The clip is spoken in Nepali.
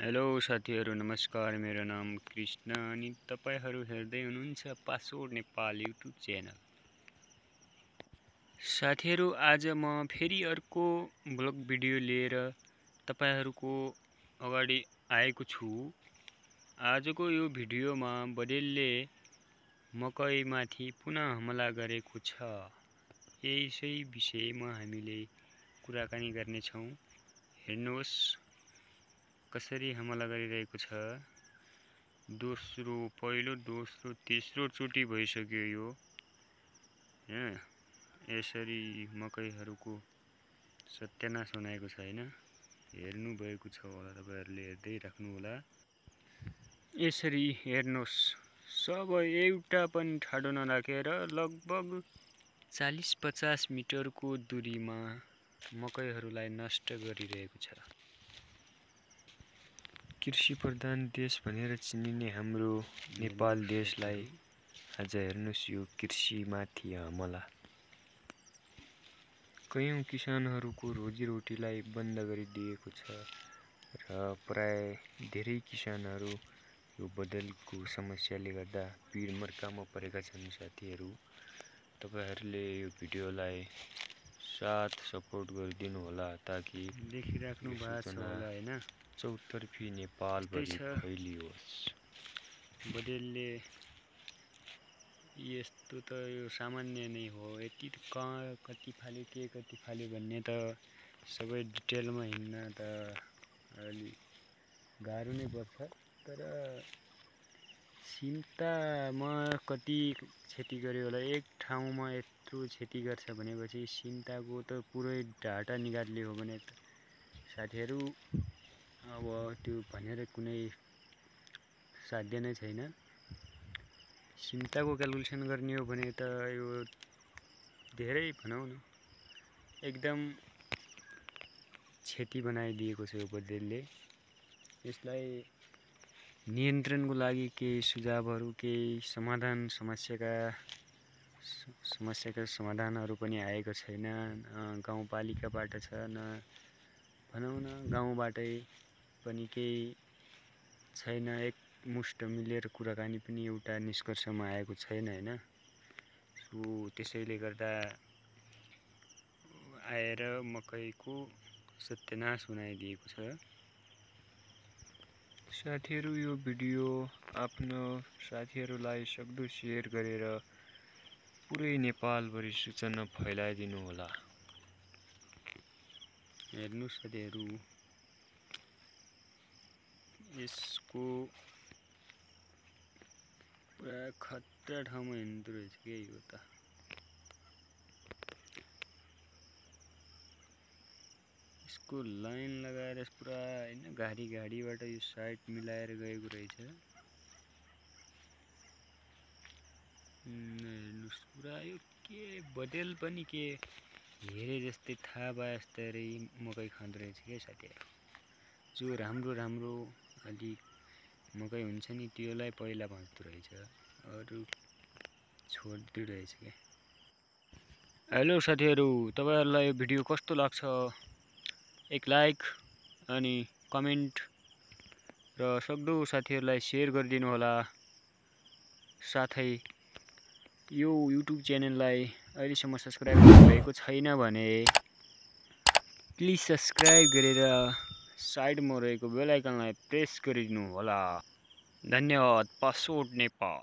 हेलो साथीहरू नमस्कार। मेरो नाम कृष्ण अनि तपाईँहरू हेर्दै हुनुहुन्छ पासवर्ड नेपाल युट्युब च्यानल। साथीहरू आज म फेरि अर्को ब्लग भिडियो लिएर तपाईँहरूको अगाडि आएको छु। आजको यो भिडियोमा बदेलले मकैमाथि पुनः हमला गरेको छ। यसै विषयमा हामीले कुराकानी गर्नेछौँ। हेर्नुहोस्। कसरी हमला गरिरहेको छ? दोस्रो पहिलो दोस्रो तेस्रो चोटि भइसक्यो यो। होइन यसरी मकैहरूको सत्यानाश बनाएको छ होइन? हेर्नुभएको छ होला तपाईँहरूले हेर्दै राख्नु होला। यसरी हेर्नुहोस् सब एउटा पनि ठाडो नराखेर लगभग चालिस पचास मिटरको दुरीमा मकैहरूलाई नष्ट गरिरहेको छ। कृषि प्रधान देश भनेर चिनिने हाम्रो नेपाल देशलाई आज हेर्नुहोस् यो कृषिमाथि हमला। कैयौँ किसानहरूको रोजीरोटीलाई बन्द गरिदिएको छ र प्राय धेरै किसानहरू यो बदलको समस्याले गर्दा पिरमर्कामा परेका छन् साथीहरू। तपाईँहरूले यो भिडियोलाई साथ सपोर्ट गरिदिनु होला ताकि देखिराख्नु भएको छ होला होइन। चौतर्फी नेपालभरि फैलियोस्। बदेलले यस्तो त यो सामान्य नै हो। यति त कहाँ कति फाल्यो के कति फाल्यो भन्ने त सबै डिटेलमा हिँड्न त अलिक गाह्रो नै पर्छ। तर सिन्तामा कति क्षति गर्यो होला? एक ठाउँमा यत्रो क्षति गर्छ भनेपछि सिन्ताको त पुरै ढाटा निकाल्ने हो भने साथीहरू अब त्यो भनेर कुनै साध्य नै छैन। सिन्ताको क्यालकुलेसन गर्ने हो भने त यो धेरै भनौँ न एकदम क्षति बनाइदिएको छ यो यसलाई नियन्त्रणको लागि केही सुझावहरू केही समाधान समस्याका समस्याका समाधानहरू पनि आएको छैन। गाउँपालिकाबाट छ न भनौँ न गाउँबाटै पनि केही छैन। एकमुष्ट मिलेर कुराकानी पनि एउटा निष्कर्षमा आएको छैन होइन? सो त्यसैले गर्दा आएर मकैको सत्यनाश बनाइदिएको छ। साथीहरू यो भिडियो आफ्नो साथीहरूलाई सक्दो सेयर गरेर पुरै नेपालभरि सूचना फैलाइदिनु होला। हेर्नुहोस् साथीहरू यसको पुरा खतरा ठाउँमा हिँड्दो रहेछ क्या यो त? यसको लाइन लगाएर पुरा होइन घारी घारीबाट यो साइड मिलाएर गएको रहेछ। हेर्नुहोस् पुरा यो के बदेल पनि के हेरे जस्तै थाहा भए जस्तै मकै खाँदो रहेछ क्या साथीहरू जो राम्रो राम्रो अलिक मकै हुन्छ नि त्योलाई पहिला भाँच्दो रहेछ। अरू छोडिदिँदो रहेछ क्या। हेलो साथीहरू तपाईँहरूलाई यो भिडियो कस्तो लाग्छ? एक लाइक अनि कमेन्ट र सक्दो साथीहरूलाई सेयर गरिदिनु होला। साथै यो युट्युब च्यानललाई अहिलेसम्म सब्सक्राइब भएको छैन भने प्लिज सब्सक्राइब गरेर साइडमा रहेको बेल आइकनलाई प्रेस गरिदिनु होला। धन्यवाद पासवर्ड नेपाल।